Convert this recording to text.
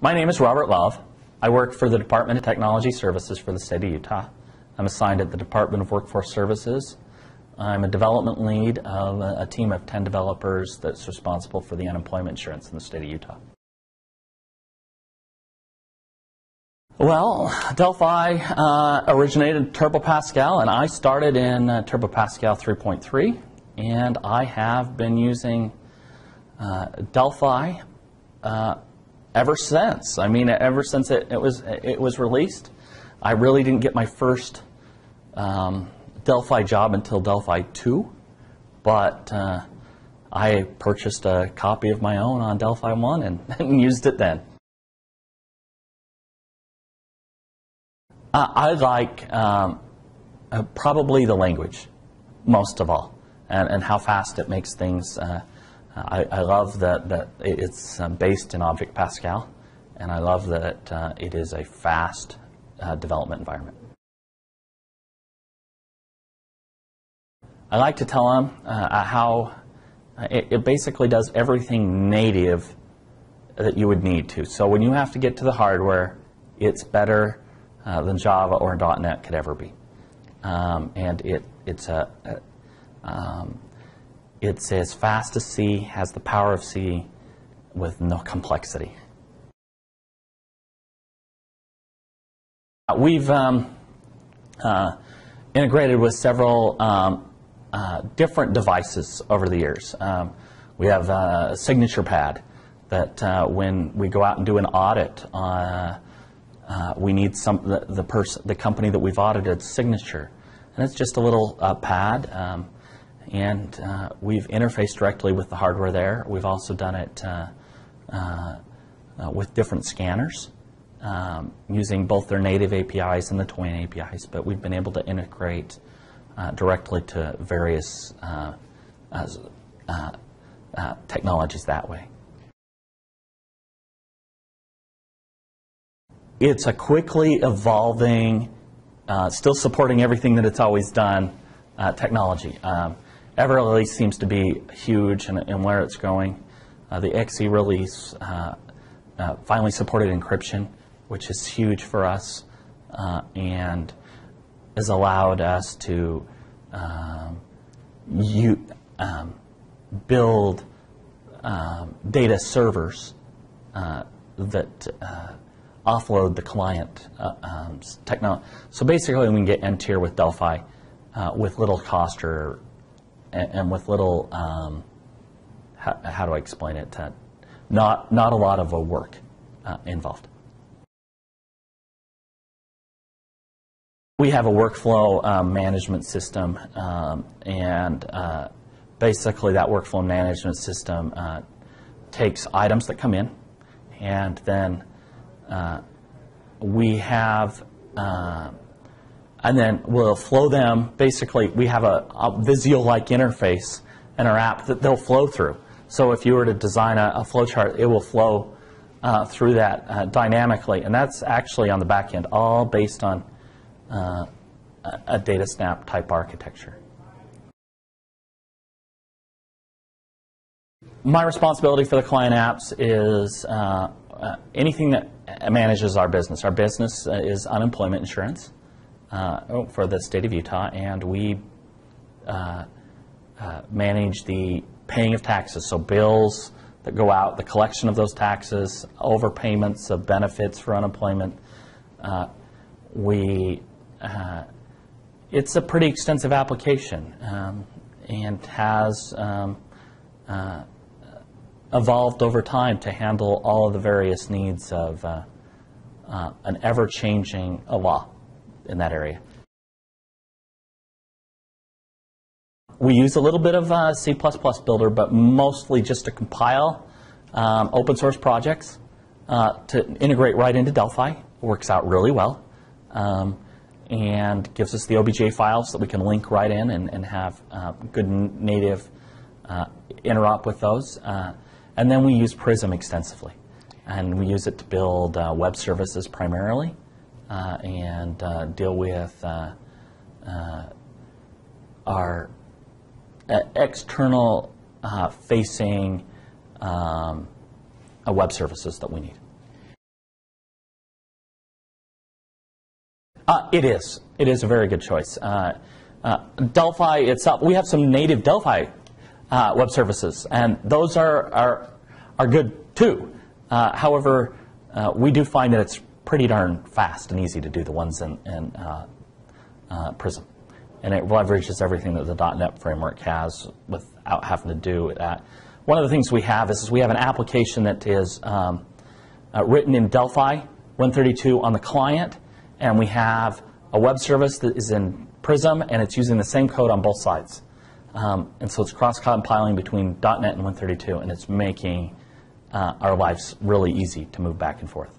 My name is Robert Love. I work for the Department of Technology Services for the state of Utah. I'm assigned at the Department of Workforce Services. I'm a development lead of a, team of 10 developers that's responsible for the unemployment insurance in the state of Utah. Well, Delphi uh, originated Turbo Pascal, and I started in uh, Turbo Pascal 3.3, and I have been using uh, Delphi uh, ever since. I mean, ever since it, it, was it was released, I really didn't get my first um, Delphi job until Delphi 2, but uh, I purchased a copy of my own on Delphi 1 and, and used it then. Uh, I like um, uh, probably the language most of all, and, and how fast it makes things. Uh, I, I, love that, that it's um, based in Object Pascal, and I love that uh, it is a fast uh, development environment. I like to tell them uh, how it, it basically does everything native that you would need to. So when you have to get to the hardware, it's better uh, than Java or .NET could ever be. Um, and it, it's, a, a um, it's as fast as C, has the power of C with no complexity. We've um, uh, integrated with several um, uh, different devices over the years. Um, we have a signature pad that uh, when we go out and do an audit uh, uh, we need some the, the the company that we've audited signature, and it's just a little uh, pad. And uh, we've interfaced directly with the hardware there. We've also done it uh, uh, uh, with different scanners um, using both their native APIs and the Twain APIs, but we've been able to integrate directly to various technologies that way. it's a quickly evolving, uh, still supporting everything that it's always done, uh, technology. Um, Ever release seems to be huge in, in where it's going. Uh, the XE release uh, uh, finally supported encryption, which is huge for us uh, and has allowed us to um, you, um, build um, data servers that offload the client uh, um, technology. So basically, we can get n-tier with Delphi uh, with little cost or and, and with little um, how, how, do I explain it? Not not a lot of work uh, involved. We have a workflow um, management system, um, and uh, basically that workflow management system uh, takes items that come in and then uh, we have, uh, and then we'll flow them. Basically, we have a, a Visio-like interface in our app that they'll flow through. So if you were to design a, a flow chart, it will flow uh, through that uh, dynamically, and that's actually on the back end, all based on uh, a DataSnap type architecture. My responsibility for the client apps is uh, uh, anything that manages our business. Our business uh, is unemployment insurance uh, for the state of Utah, and we uh, uh, manage the paying of taxes, so bills that go out, the collection of those taxes, overpayments of benefits for unemployment. we it's a pretty extensive application um, and has um, uh, evolved over time to handle all of the various needs of uh, uh, an ever-changing law in that area. We use a little bit of uh, C++ Builder, but mostly just to compile um, open source projects uh, to integrate right into Delphi. Works out really well um, and gives us the OBJ files that we can link right in and, and have uh, good native uh, interop with those. And then we use Prism extensively. And we use it to build uh, web services primarily uh, uh, and uh, deal with uh, our external facing um, web services that we need. Uh, it is. It is a very good choice. Uh, uh, Delphi itself, we have some native Delphi web services, and those are, are, are good too. however, we do find that it's pretty darn fast and easy to do the ones in, in uh, uh, Prism. And it leverages everything that the .NET framework has without having to do that. One of the things we have is, is we have an application that is um, uh, written in Delphi Win32 on the client, and we have a web service that is in Prism, and it's using the same code on both sides. Um, and so it's cross-compiling between .NET and Win32, and it's making uh, our lives really easy to move back and forth.